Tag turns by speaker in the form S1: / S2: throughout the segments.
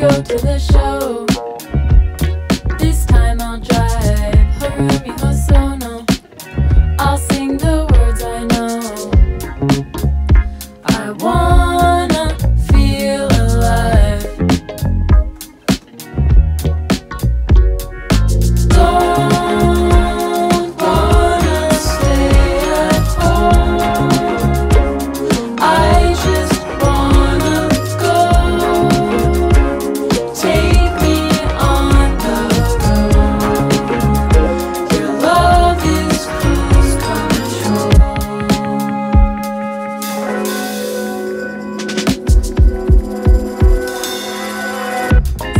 S1: go to the show.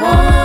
S1: one.